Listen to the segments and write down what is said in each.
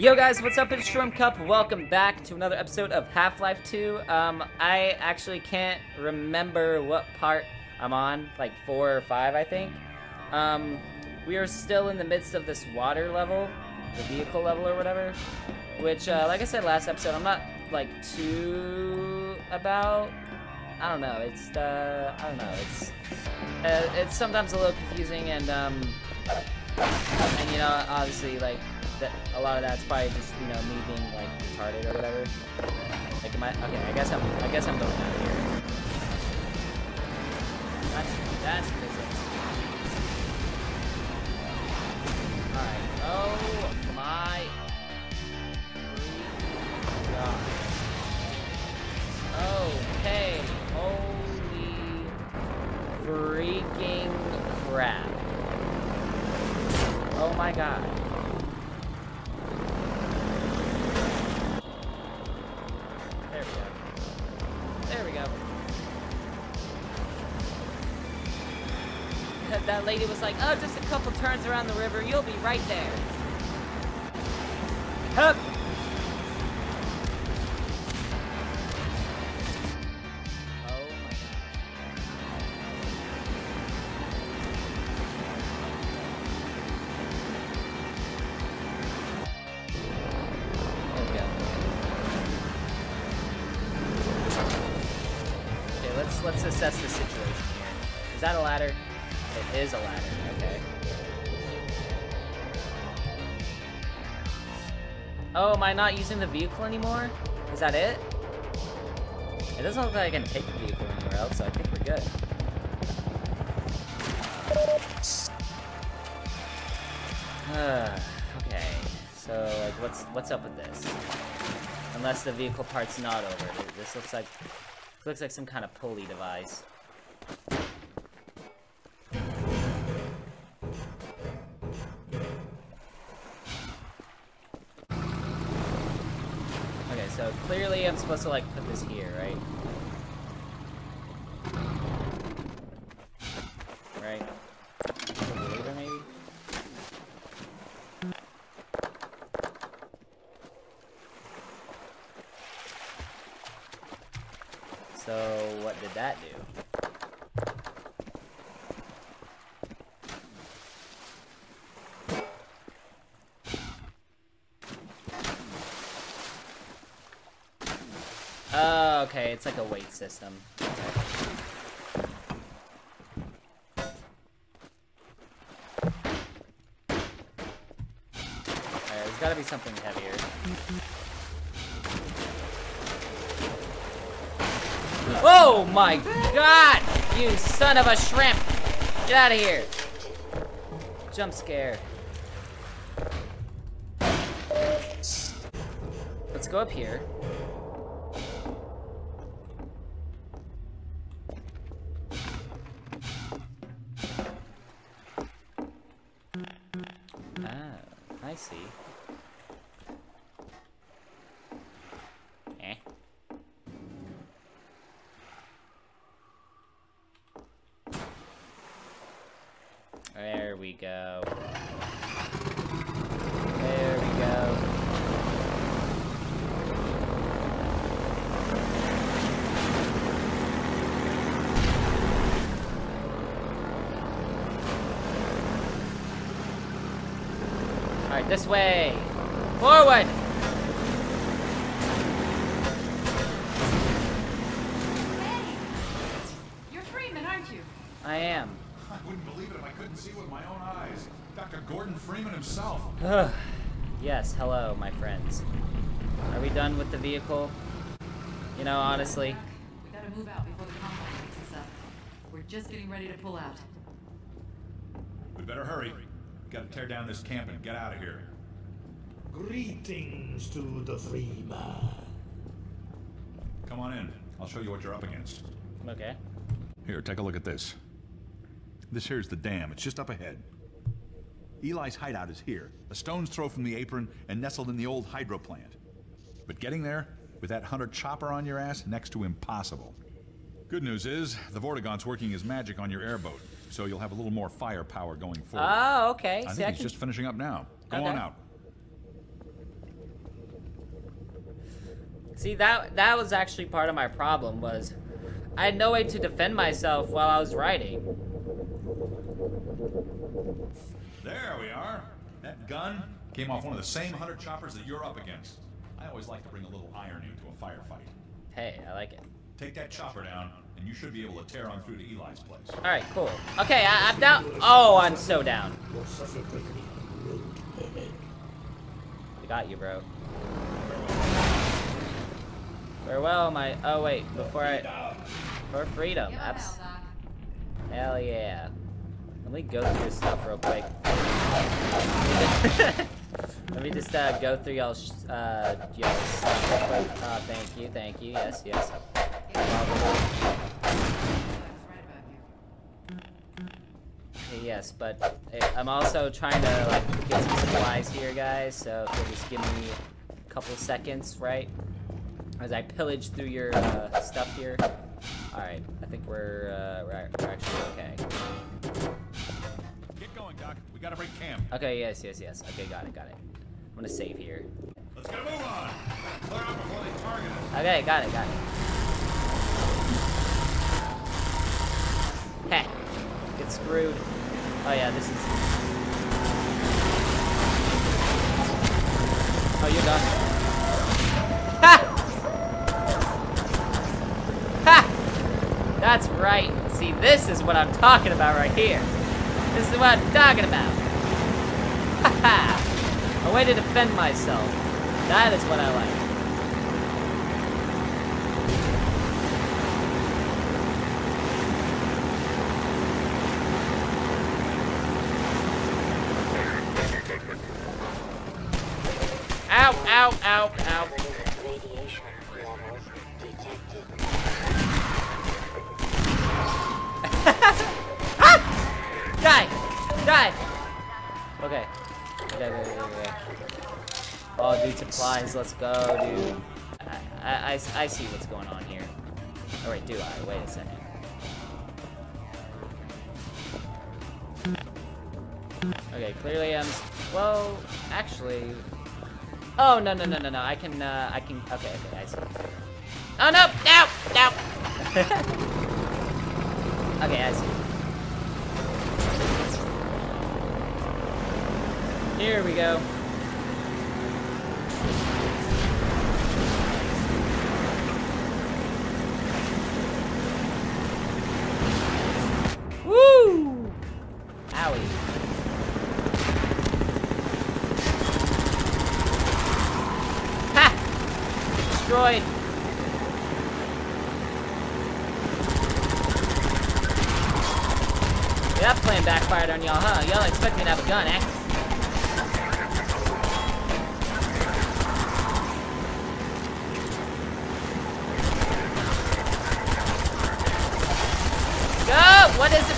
Yo guys, what's up? It's ShrimpCup. Welcome back to another episode of Half-Life 2. Um, I actually can't remember what part I'm on, like four or five, I think. Um, we are still in the midst of this water level, the vehicle level or whatever, which, uh, like I said last episode, I'm not, like, too about. I don't know, it's, uh, I don't know, it's, uh, it's sometimes a little confusing and, um, and, you know, obviously, like, that a lot of that's probably just you know me being like retarded or whatever. Like am I okay? I guess I'm I guess I'm going out here. That's that's That- That lady was like, oh, just a couple turns around the river, you'll be right there. Hup! Oh my god. There we go. Okay, let's let's assess the situation here. Is that a ladder? It is a ladder. Okay. Oh, am I not using the vehicle anymore? Is that it? It doesn't look like I can take the vehicle anywhere else, so I think we're good. okay. So, like, what's what's up with this? Unless the vehicle part's not over. This looks like looks like some kind of pulley device. Supposed to like put this here, right? Right? Lever, maybe? So what did that do? Oh, okay, it's like a weight system. There's gotta be something heavier. Oh my god! You son of a shrimp! Get out of here! Jump scare. Let's go up here. Ah, I see. Eh. There we go. There we go. Alright, this way! Forward! Hey! You're Freeman, aren't you? I am. I wouldn't believe it if I couldn't see with my own eyes. Dr. Gordon Freeman himself. yes, hello, my friends. Are we done with the vehicle? You know, honestly, We gotta move out before the compound picks us up. We're just getting ready to pull out. We better hurry. We gotta tear down this camp and get out of here. Greetings to the Freeman. Come on in. I'll show you what you're up against. okay. Here, take a look at this. This here's the dam. It's just up ahead. Eli's hideout is here, a stone's throw from the apron and nestled in the old hydro plant. But getting there, with that hunter chopper on your ass, next to impossible. Good news is, the Vortigaunt's working his magic on your airboat, so you'll have a little more firepower going forward. Oh, okay. I think he's can... just finishing up now. Go Okay. on out. See that that was actually part of my problem was I had no way to defend myself while I was riding. There we are. That gun came off one of the same hunter choppers that you're up against. I always like to bring a little irony to a firefight. Hey, I like it. Take that chopper down, and you should be able to tear on through to Eli's place. All right, cool. Okay, I, I'm down. Oh, I'm so down. I got you, bro. Farewell, my. Oh wait, before I. For freedom. Abs- Hell yeah. Let me go through this stuff real quick. Let me just uh, go through y'all's uh, y'all's stuff real quick. Uh, thank you, thank you. Yes, yes. I was right about you. Yes, but I'm also trying to like get some supplies here, guys. So if you'll just give me a couple seconds, right, as I pillage through your uh, stuff here. All right, I think we're uh, we're, we're actually okay. Get going, Doc. We gotta break camp. Okay, yes, yes, yes. Okay, got it, got it. I'm gonna save here. Let's get a move on. Clear out before they target us. Okay, got it, got it. Heh. Get screwed. Oh yeah, this is. Oh, you're done. Ha! Ha! That's right. See, this is what I'm talking about right here. This is what I'm talking about. Ha ha! A way to defend myself. That is what I like. Go, dude. I, I, I, see what's going on here. Oh, wait, do I? Wait a second. Okay, clearly I'm... Well, actually... Oh, no, no, no, no, no. I can, uh, I can... Okay, okay, I see. Oh, no! No! No! okay, I see. Here we go. Woo! Owie. Ha! Destroyed. Yeah, that plan backfired on y'all, huh? Y'all expect me to have a gun, eh?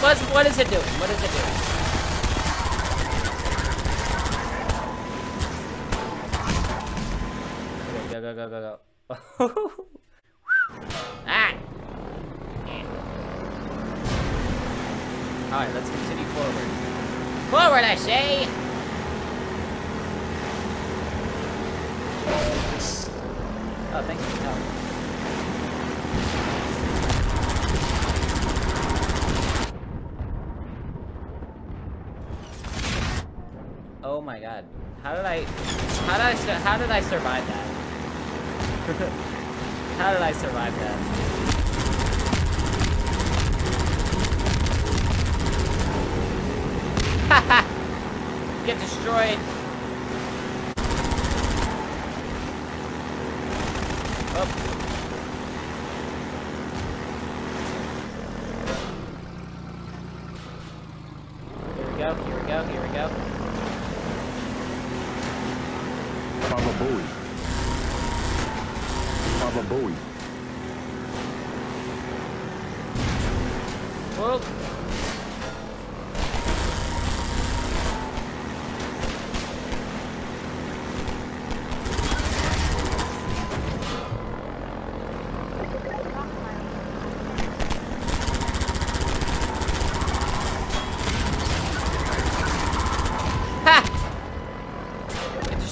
Go! What is it? What's, what is it doing? What is it doing? Okay, go, go, go, go, go. ah! Alright, let's continue forward. Forward, I say! Oh, thank you. No. Oh my god. How did I how did I sur- how did I survive that? how did I survive that? Haha! Get destroyed.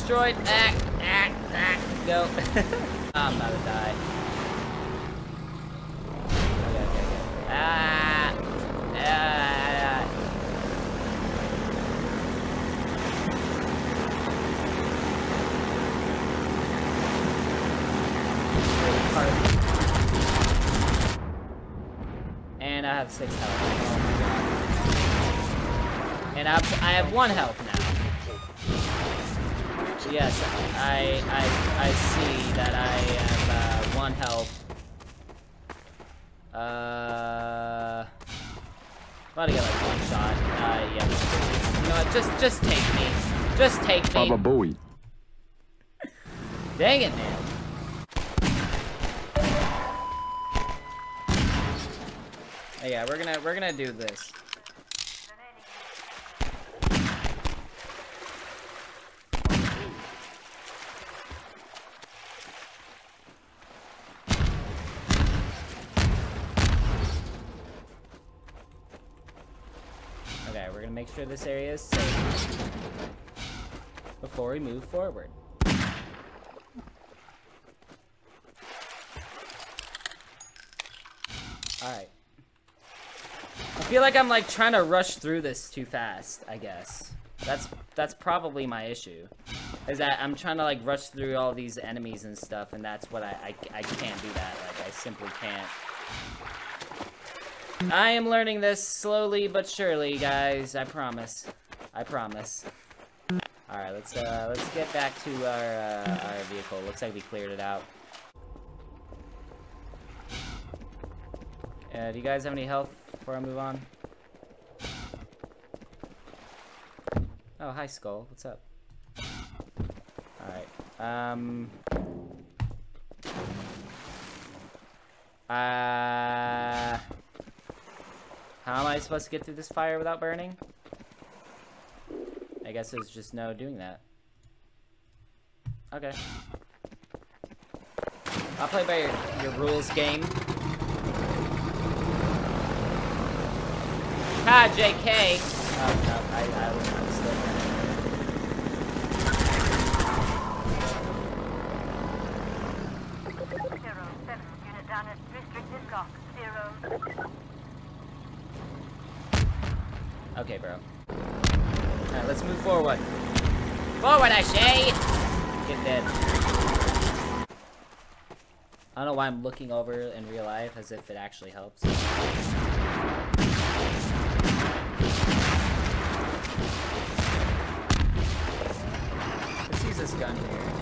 Destroyed. Ah, ah, ah. go. I'm about to die. Okay, okay, okay. Ah! Ah! And I have six health. Oh. And I have, I have one health. Yes, I I I see that I have uh, one health. Uh, about to get like one shot. Uh, yeah. You know what? Just just take me. Just take me. Baba Booey. Dang it, man. Hey, yeah, we're gonna we're gonna do this. Okay, we're gonna make sure this area is safe before we move forward. Alright. I feel like I'm like trying to rush through this too fast, I guess. That's that's probably my issue. Is that I'm trying to like rush through all these enemies and stuff and that's what I, I, I can't do that. Like I simply can't. I am learning this slowly but surely, guys. I promise. I promise. Alright, let's uh let's get back to our uh, our vehicle. Looks like we cleared it out. Uh, do you guys have any health before I move on? Oh, hi, Skull. What's up? Alright. Um... Uh... How am I supposed to get through this fire without burning? I guess there's just no doing that. Okay. I'll play by your, your rules game. Ha, JK! Oh, no, I, I was not mistaken. Zero seven, unit down at restricted lock. Zero. Okay, bro. Alright, let's move forward. Forward, I say! Get dead. I don't know why I'm looking over in real life as if it actually helps. Let's use this gun here.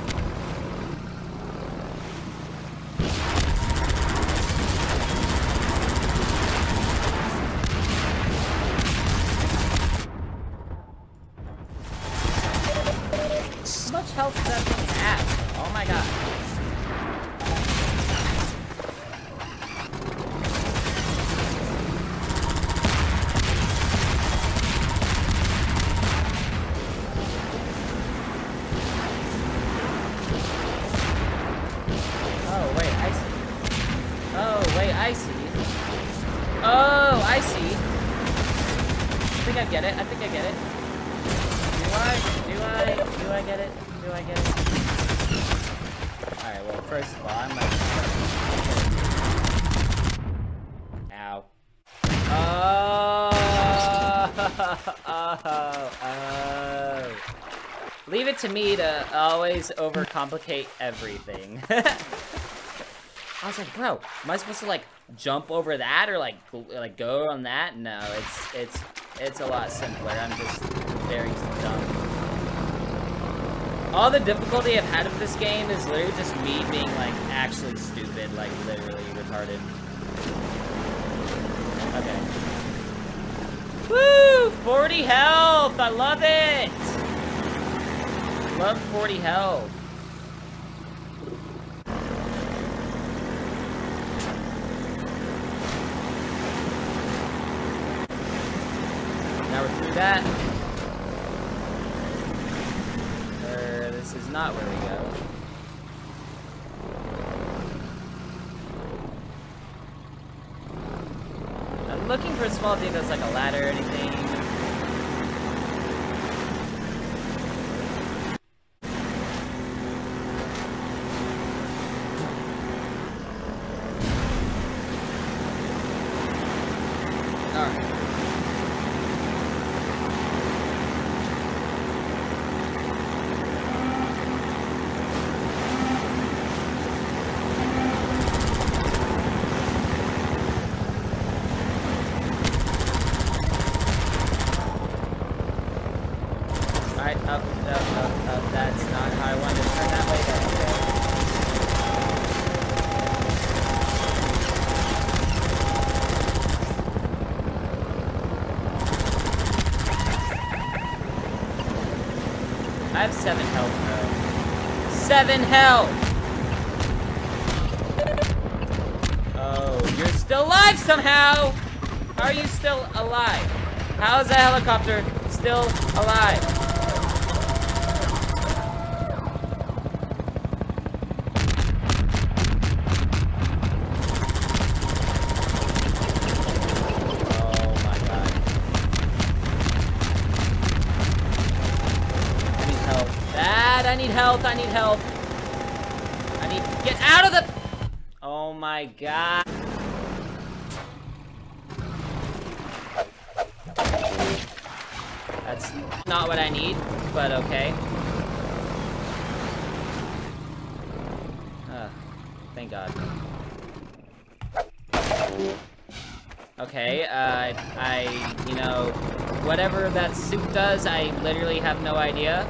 How much health does that thing have? Oh my god. Oh, wait, I see. Oh, wait, I see. Oh, I see. I think I get it. I think I get it. Do I? Do I? Do I get it? Do I get it? Alright, well, first of all, I'm like... Ow. Oh! Oh! Oh! To me to always overcomplicate everything. I was like, bro, am I supposed to like jump over that or like like go on that? No, it's it's it's a lot simpler. I'm just very dumb. All the difficulty I've had with this game is literally just me being like actually stupid, like literally retarded. Okay. Woo! 40 health! I love it! Love 40 health. Now we're through that. Er, this is not where we go. I'm looking for a small thing that's like a ladder or anything. have seven health, bro. Seven health! Oh, you're still alive somehow! How are you still alive? How is that helicopter still alive? Dad, I need health, I need help. I need to get out of the... Oh my god. That's not what I need, but okay. Ah, thank God. Okay, uh, I, you know, whatever that soup does, I literally have no idea.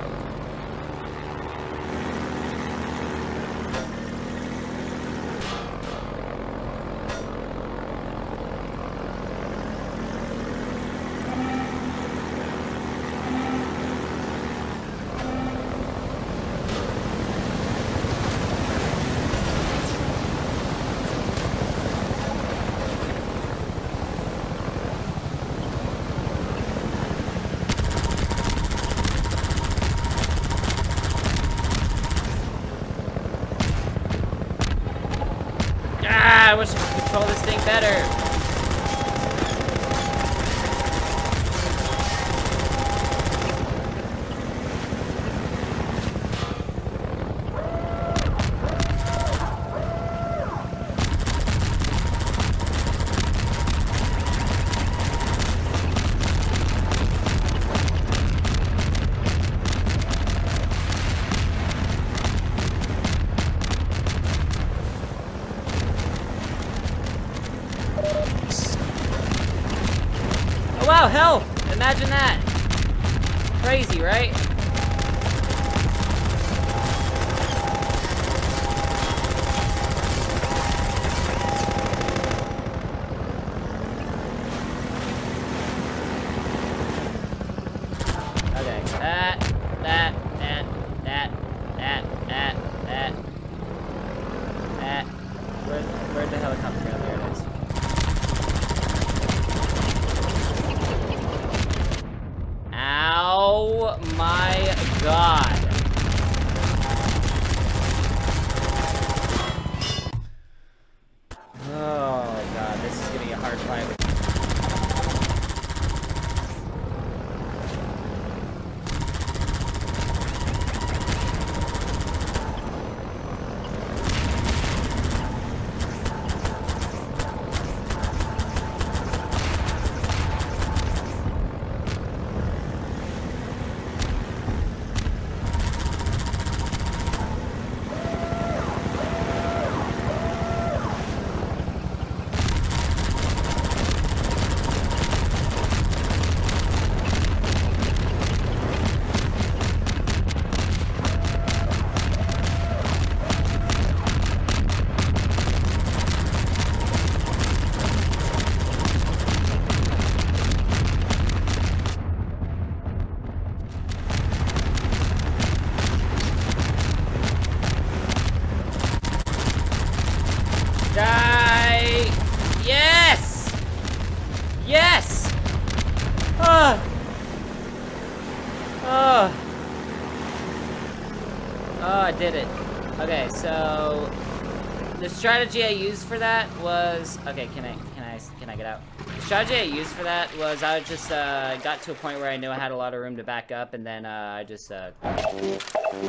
Strategy I used for that was okay. Can I can I can I get out? The strategy I used for that was I just uh, got to a point where I knew I had a lot of room to back up, and then uh, I just uh,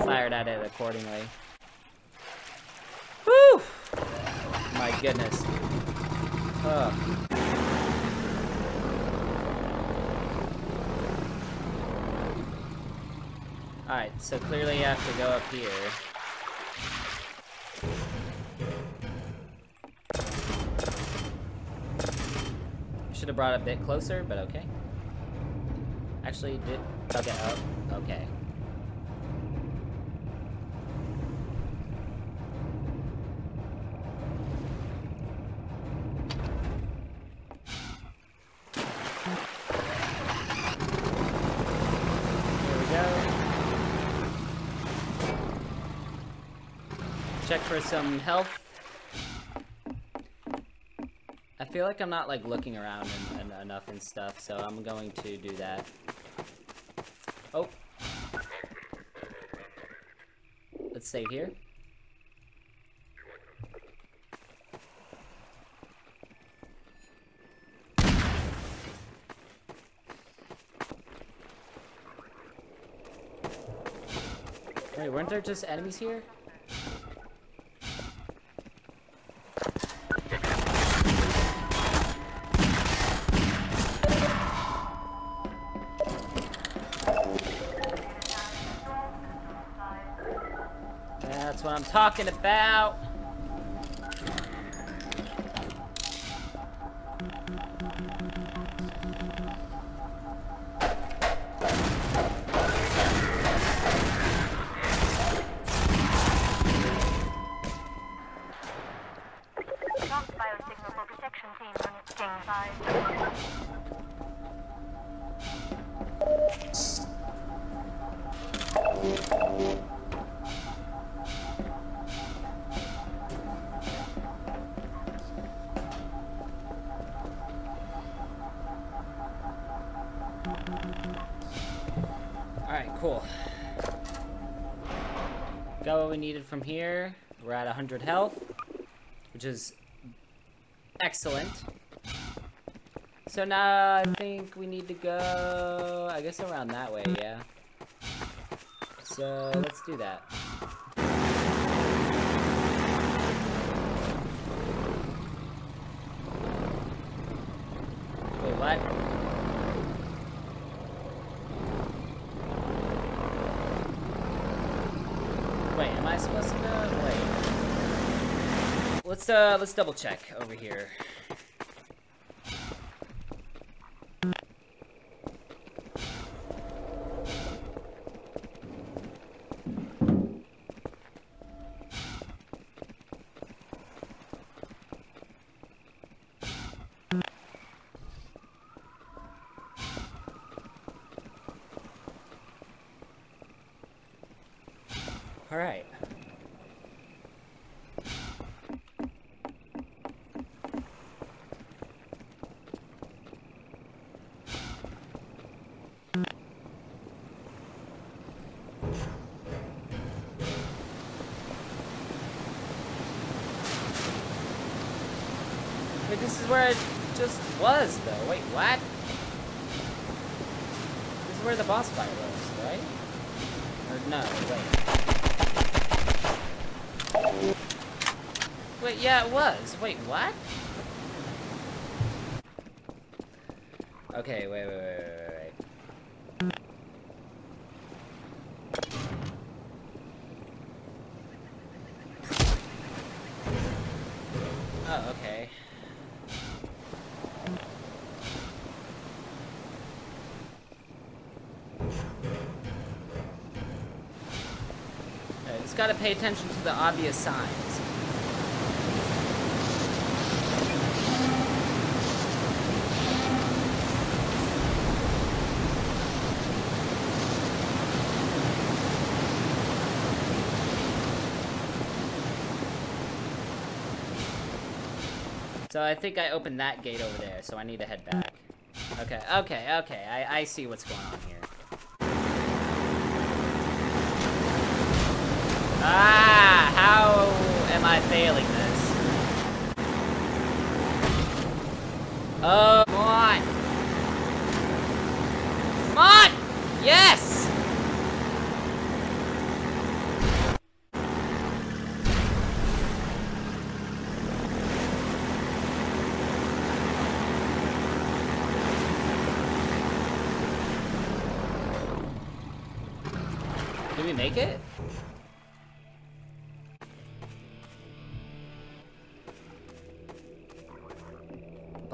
fired at it accordingly. Whew! My goodness. Ugh. Alright, so clearly you have to go up here. brought a bit closer, but okay. Actually, did... Okay, oh, okay. check for some health feel like I'm not like looking around and, and enough and stuff, so I'm going to do that. Oh. Let's save here. Wait, weren't there just enemies here? Talking about. Needed from here. We're at 100 health, which is excellent. So now I think we need to go, I guess around that way, yeah. So let's do that. Wait, what? Wait, am I supposed to go? Wait. Let's uh let's double check over here. All right. This is where it just was, though. Wait, what? This is where the boss fight was, right? Or no, wait. Wait, yeah, it was. Wait, what? Okay, wait, wait, wait, wait. Oh, okay. Alright, just gotta pay attention to the obvious signs. So I think I opened that gate over there, so I need to head back. Okay, okay, okay, I, I see what's going on here. Ah, how am I failing this? Oh, come on. Come on! Yes! Did we make it?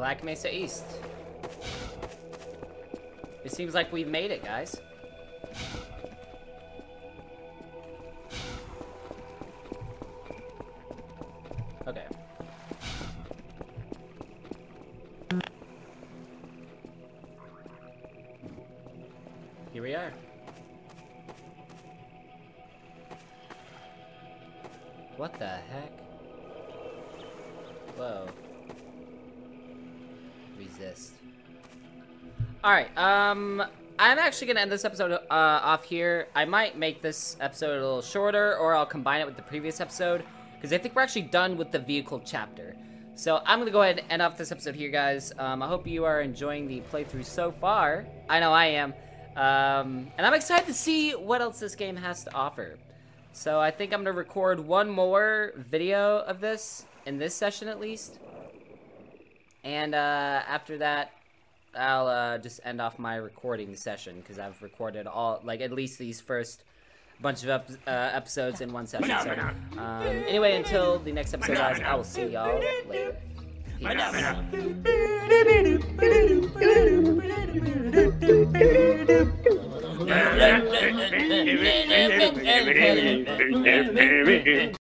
Black Mesa East. It seems like we've made it, guys. Actually gonna end this episode uh, off here. I might make this episode a little shorter, or I'll combine it with the previous episode, because I think we're actually done with the vehicle chapter. So I'm gonna go ahead and end off this episode here, guys. Um, I hope you are enjoying the playthrough so far. I know I am. Um, and I'm excited to see what else this game has to offer. So I think I'm gonna record one more video of this, in this session at least. And uh, after that, I'll uh, just end off my recording session because I've recorded all, like at least these first bunch of ep- uh, episodes in one session. So, um, anyway, until the next episode, guys, I will see y'all later. Peace.